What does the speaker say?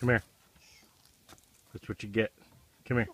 Come here. That's what you get. Come here.